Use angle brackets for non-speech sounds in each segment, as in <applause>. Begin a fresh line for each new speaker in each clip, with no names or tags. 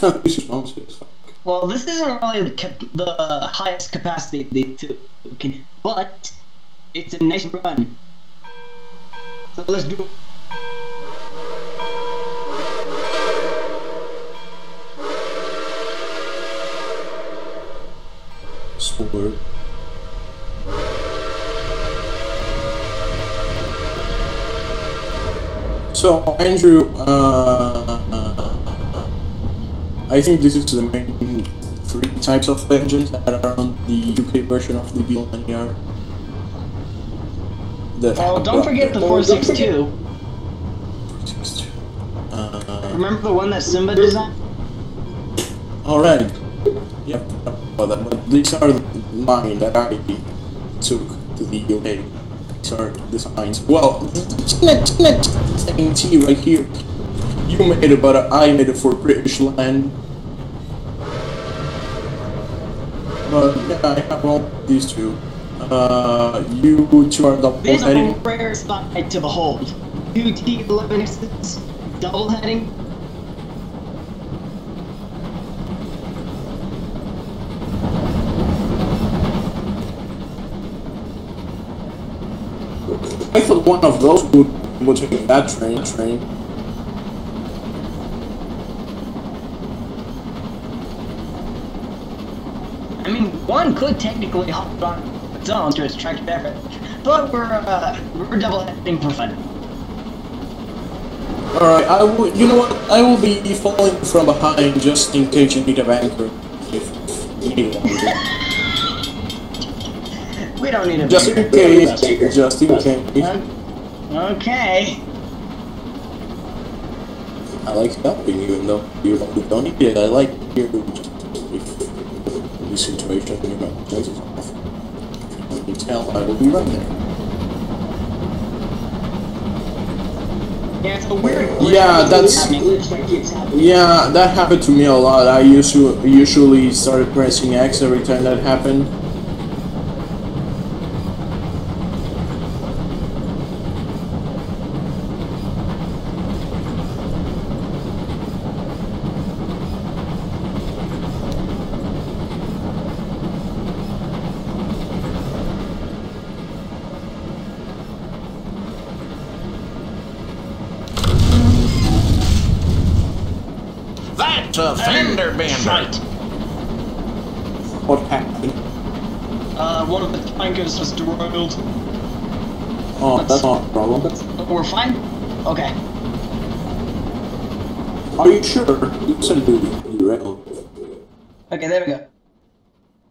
this is nonsense.
Well, this isn't really the, the highest capacity they took, but it's a nice run. So let's do
Sword. So, Andrew, uh, I think this is the main three types of engines that are on the UK version of the VLNR. That
Oh, don't forget the 462. 462.
Uh,
Remember the one that Simba designed?
Alright. Yep. But these are the mine that I took to the UK. These are designs. Well, T right here. You made it, but I made it for British land. But yeah, I have all these two. Uh, you two are double
This
heading.
rare sight to behold. UT-11 double heading.
I thought one of those would would take that train. Train.
I mean, one could technically hop on its own to attract effort, but we're uh, we're double heading for fun.
Alright, I will. You know what? I will be falling from behind just in case you need a banker. If you need one.
We don't need a
Just in case. Just in case.
Okay.
I like helping you, even though you don't, don't need it. I like you just if in this situation know things is off. If you tell, I will be right there.
Yeah, it's a weird.
Yeah, that's- Yeah, that happened to me a lot. I used to usually started pressing X every time that happened.
A fender bender.
Right.
What happened?
Uh, one of the tankers was derailed.
Oh, that's not a problem.
We're fine. Okay.
Are you sure? You said you derailed.
Okay, there we go.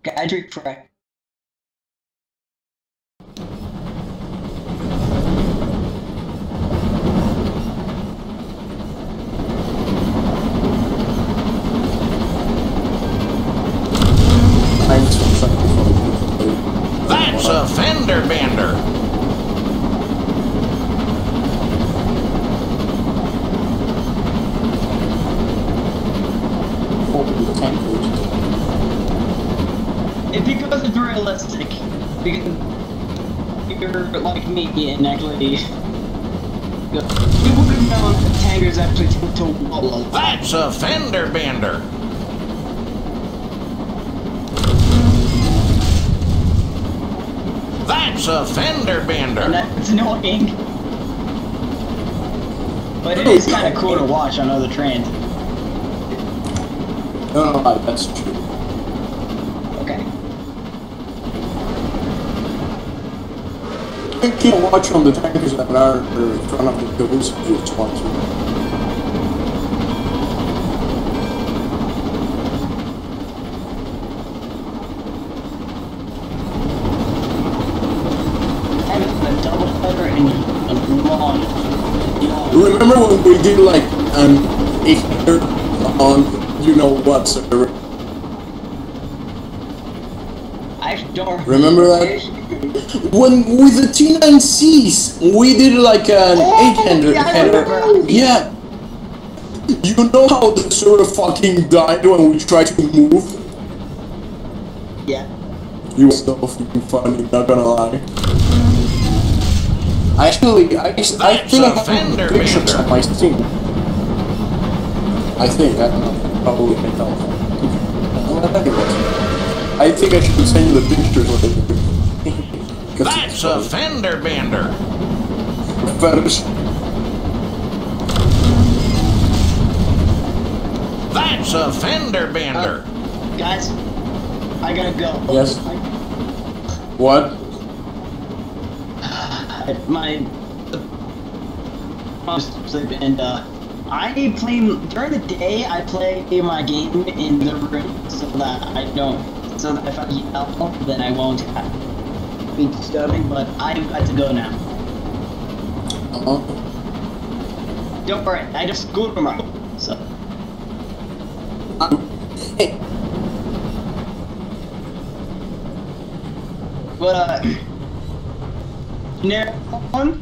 Okay, I drink fry.
The.
It's because it's realistic. Because you're like me and actually. Would have known that tankers actually tend to wallow.
That's a fender bender. That's a fender
And
bender.
that's annoying. But it is kind of cool to watch on other trains.
No, oh, no, no, that's true.
Okay.
You can keep a watch on the tankers that are in front of the caboose if you just want to.
Having a double header in a long, long.
Remember when we did like um, an 800 on you know what server?
I don't
Remember that? When with the T9Cs, we did like an
Oh,
800
yeah,
header. Yeah. You know how the server fucking died when we tried to move?
Yeah.
You were so fucking funny, not gonna lie. I actually, I, I
That's
think I
a
have
fender
pictures
bender.
on my Steam. I think, I don't know. Probably my telephone. Well, I think it was. I think I should send you the pictures of it. 'Cause
That's a fender bender.
Fetish.
That's a fender bender.
Guys, I gotta go.
Yes.
I,
What?
My most sleep and uh I play during the day I play my game in the room so that I don't so that if I yell then I won't be disturbing but I've got to go now.
Uh-huh.
Don't worry, I just go tomorrow. So
Hey.
but uh next one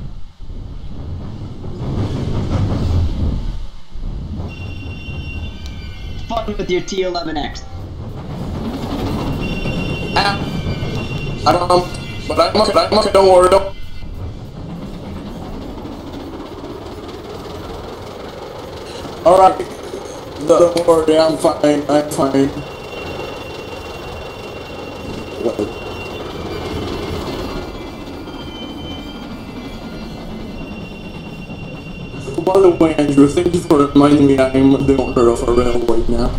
fun with your T11X. Ah.
I don't know, but I'm okay, I'm okay, don't worry, don't. Alright. Don't worry, I'm fine, I'm fine. What? By the way, Andrew, thank you for reminding me I'm the owner of a railway now. <laughs>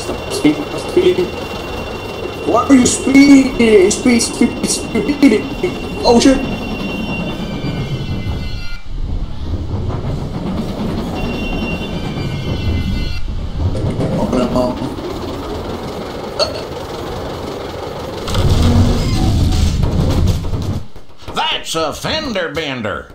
Stop speeding, stop speeding. Why are you speeding? Speed, speed, speeding. Oh shit. Oh, no.
That's a fender bender.